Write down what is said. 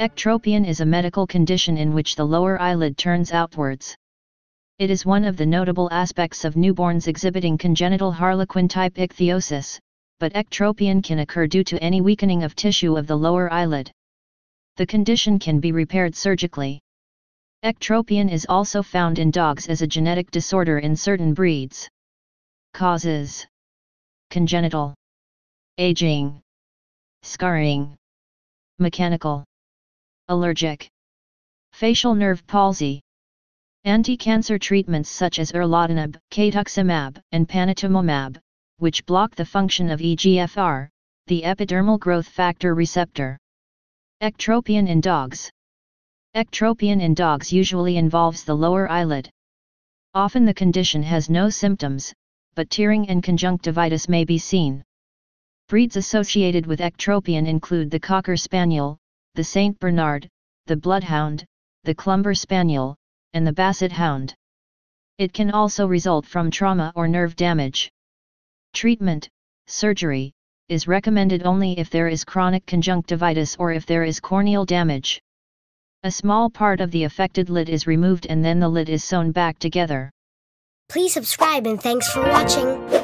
Ectropion is a medical condition in which the lower eyelid turns outwards. It is one of the notable aspects of newborns exhibiting congenital harlequin-type ichthyosis, but ectropion can occur due to any weakening of tissue of the lower eyelid. The condition can be repaired surgically. Ectropion is also found in dogs as a genetic disorder in certain breeds. Causes Congenital Aging Scarring Mechanical Allergic Facial nerve palsy Anti-cancer treatments such as erlotinib, cetuximab, and panitumumab, which block the function of EGFR, the epidermal growth factor receptor. Ectropion in dogs Ectropion in dogs usually involves the lower eyelid. Often the condition has no symptoms, but tearing and conjunctivitis may be seen. Breeds associated with ectropion include the Cocker Spaniel, the St. Bernard, the Bloodhound, the Clumber Spaniel, and the Basset Hound. It can also result from trauma or nerve damage. Treatment, surgery, is recommended only if there is chronic conjunctivitis or if there is corneal damage. A small part of the affected lid is removed and then the lid is sewn back together. Please subscribe and thanks for watching.